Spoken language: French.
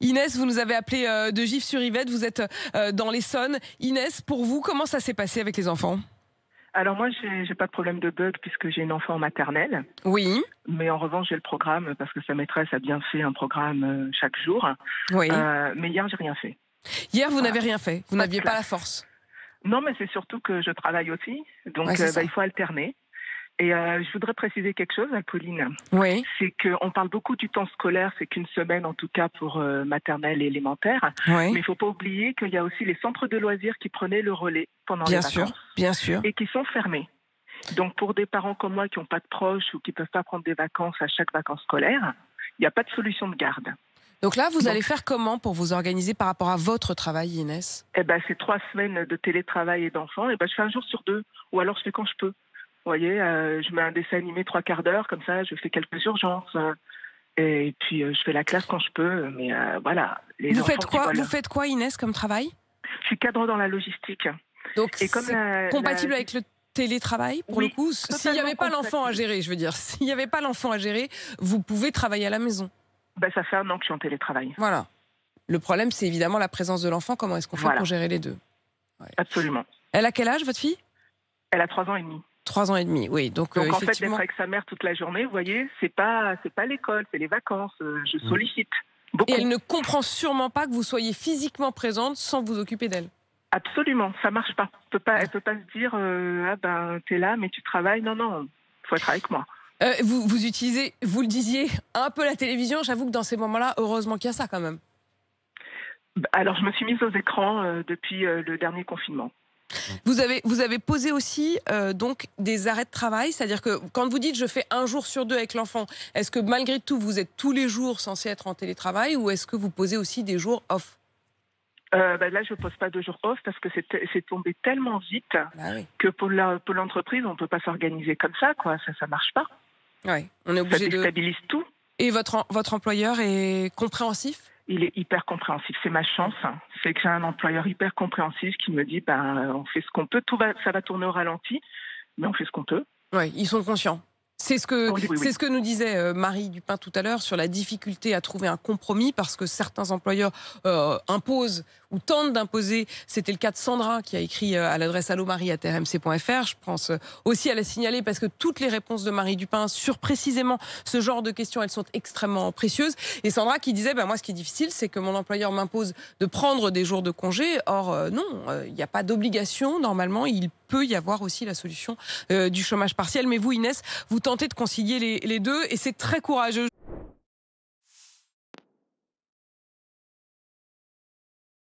Inès, vous nous avez appelé euh, de Gif-sur-Yvette, vous êtes euh, dans l'Essonne. Inès, pour vous, comment ça s'est passé avec les enfants? Alors moi, j'ai pas de problème de bug puisque j'ai une enfant maternelle. Oui, Mais en revanche, j'ai le programme parce que sa maîtresse a bien fait un programme euh, chaque jour. oui. Euh, mais hier, j'ai rien fait. Hier, vous n'avez rien fait, vous n'aviez pas la force. Non, mais c'est surtout que je travaille aussi. Donc, Ouais, bah, il faut alterner. Et euh, je voudrais préciser quelque chose, Pauline. Oui, C'est qu'on parle beaucoup du temps scolaire, c'est qu'une semaine en tout cas pour euh, maternelle et élémentaire. oui, Mais il ne faut pas oublier qu'il y a aussi les centres de loisirs qui prenaient le relais pendant bien les sûr, vacances. bien sûr. et qui sont fermés. Donc pour des parents comme moi qui n'ont pas de proches ou qui ne peuvent pas prendre des vacances à chaque vacances scolaires, il n'y a pas de solution de garde. Donc là, vous Donc- allez faire comment pour vous organiser par rapport à votre travail, Inès? Eh ben, c'est trois semaines de télétravail et d'enfants. Et ben, je fais un jour sur deux, ou alors je fais quand je peux. Vous voyez, euh, je mets un dessin animé trois quarts d'heure, comme ça, je fais quelques urgences. euh, et puis euh, je fais la classe quand je peux. Mais voilà, les Vous faites quoi Vous faites quoi, Inès, comme travail? Je suis cadre dans la logistique. Donc c'est compatible la- avec le télétravail pour Oui, le coup? S'il n'y avait pas l'enfant à gérer, je veux dire, s'il n'y avait pas l'enfant à gérer, vous pouvez travailler à la maison. Ben, ça fait un an que je suis en télétravail. Voilà. Le problème, c'est évidemment la présence de l'enfant. Comment est-ce qu'on fait Voilà. pour gérer les deux? Absolument. Elle a quel âge, votre fille? Elle a trois ans et demi. Trois ans et demi, oui. Donc, Donc euh, en fait, d'être avec sa mère toute la journée, vous voyez, c'est pas c'est pas l'école, c'est les vacances. Euh, Je Mm. sollicite beaucoup. Et elle ne comprend sûrement pas que vous soyez physiquement présente sans vous occuper d'elle. Absolument, ça marche pas. Elle peut pas, elle peut pas se dire euh, ah ben t'es là mais tu travailles. Non non, faut être avec moi. Euh, vous, vous utilisez, vous le disiez, un peu la télévision. J'avoue que dans ces moments-là, heureusement qu'il y a ça quand même. Bah, Alors je me suis mise aux écrans euh, depuis euh, le dernier confinement. Vous avez, vous avez posé aussi euh, donc des arrêts de travail, c'est-à-dire que quand vous dites je fais un jour sur deux avec l'enfant, est-ce que malgré tout vous êtes tous les jours censé être en télétravail ou est-ce que vous posez aussi des jours off? Euh, bah, là je pose pas de jours off parce que c'est tombé tellement vite Bah oui. que pour l'entreprise on peut pas s'organiser comme ça quoi. Ça ça marche pas. Ouais, on est Ça de. déstabilise tout. Et votre votre employeur est compréhensif? Il est hyper compréhensif. C'est ma chance. hein. C'est que j'ai un employeur hyper compréhensif qui me dit ben on fait ce qu'on peut. Tout va ça va tourner au ralenti, mais on fait ce qu'on peut. Oui, ils sont conscients. C'est ce que Oui, oui, oui. c'est ce que nous disait euh, Marie Dupin tout à l'heure sur la difficulté à trouver un compromis parce que certains employeurs euh, imposent ou tentent d'imposer. C'était le cas de Sandra qui a écrit euh, à l'adresse allomarie@rmc.fr. Je pense aussi à la signaler parce que toutes les réponses de Marie Dupin sur précisément ce genre de questions, elles sont extrêmement précieuses. Et Sandra qui disait, ben moi, ce qui est difficile, c'est que mon employeur m'impose de prendre des jours de congé. Or, euh, non, euh, il n'y a pas d'obligation. Normalement, il peut y avoir aussi la solution euh, du chômage partiel. Mais vous, Inès, vous tentez de concilier les, les deux et c'est très courageux.